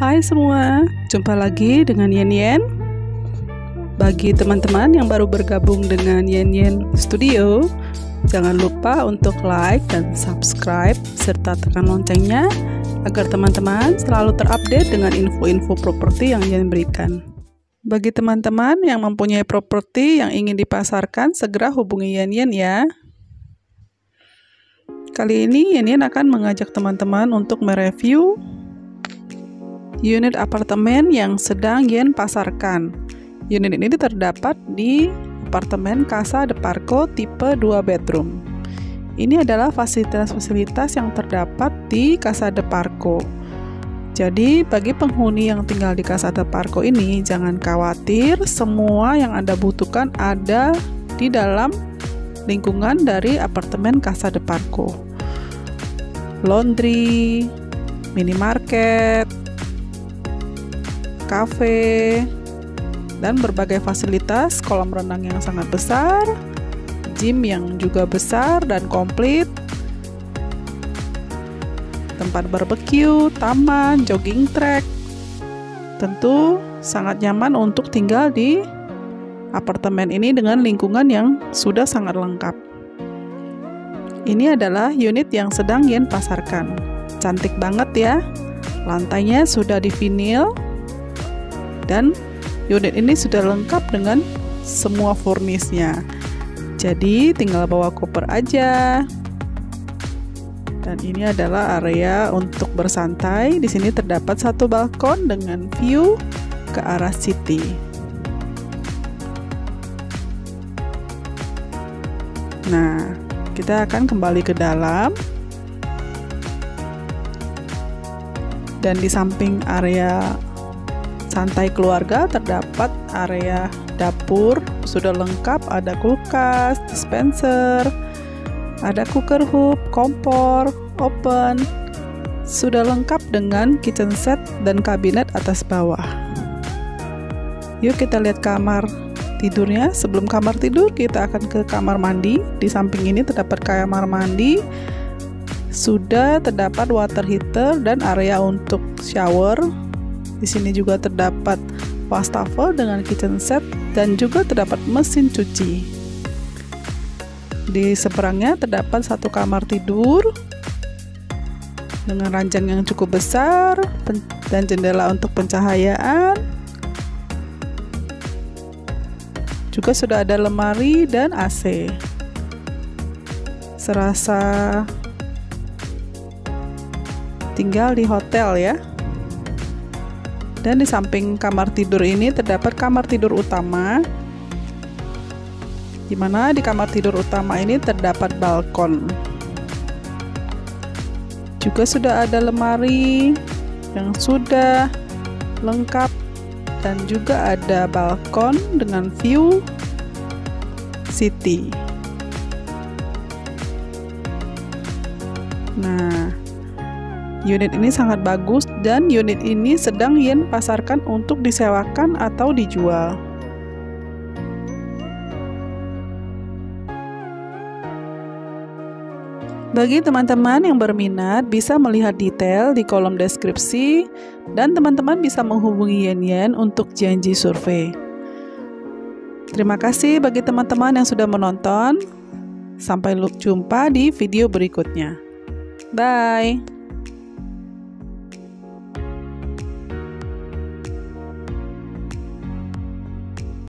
Hai semua, jumpa lagi dengan Yen Yen. Bagi teman-teman yang baru bergabung dengan Yen Yen Studio, jangan lupa untuk like dan subscribe serta tekan loncengnya agar teman-teman selalu terupdate dengan info-info properti yang Yen berikan. Bagi teman-teman yang mempunyai properti yang ingin dipasarkan, segera hubungi Yen Yen ya. Kali ini Yen Yen akan mengajak teman-teman untuk mereview unit apartemen yang sedang Yen pasarkan. Unit ini terdapat di apartemen Casa de Parco tipe 2 bedroom. Ini adalah fasilitas-fasilitas yang terdapat di Casa de Parco. Jadi, bagi penghuni yang tinggal di Casa de Parco ini, jangan khawatir, semua yang Anda butuhkan ada di dalam lingkungan dari apartemen Casa de Parco. Laundry, minimarket, kafe, dan berbagai fasilitas kolam renang yang sangat besar, gym yang juga besar dan komplit, tempat barbecue, taman, jogging track. Tentu sangat nyaman untuk tinggal di apartemen ini dengan lingkungan yang sudah sangat lengkap. Ini adalah unit yang sedang Yen pasarkan. Cantik banget ya. Lantainya sudah di vinil, dan unit ini sudah lengkap dengan semua furnisnya. Jadi tinggal bawa koper aja. Dan ini adalah area untuk bersantai. Di sini terdapat satu balkon dengan view ke arah city. Nah kita akan kembali ke dalam. Dan di samping area santai keluarga terdapat area dapur sudah lengkap ada kulkas, dispenser, ada cooker hoop, kompor, open. Sudah lengkap dengan kitchen set dan kabinet atas bawah. Yuk kita lihat kamar tidurnya. Sebelum kamar tidur kita akan ke kamar mandi. Di samping ini terdapat kamar mandi. Sudah terdapat water heater dan area untuk shower di sini juga terdapat wastafel dengan kitchen set dan juga terdapat mesin cuci. Di seberangnya terdapat satu kamar tidur dengan ranjang yang cukup besar dan jendela untuk pencahayaan. Juga sudah ada lemari dan AC. Serasa tinggal di hotel ya. Dan di samping kamar tidur ini terdapat kamar tidur utama di mana di kamar tidur utama ini terdapat balkon. Juga sudah ada lemari yang sudah lengkap dan juga ada balkon dengan view city. Nah, Unit ini sangat bagus dan unit ini sedang Yen pasarkan untuk disewakan atau dijual. Bagi teman-teman yang berminat bisa melihat detail di kolom deskripsi dan teman-teman bisa menghubungi Yen Yen untuk janji survei. Terima kasih bagi teman-teman yang sudah menonton. Sampai jumpa di video berikutnya. Bye.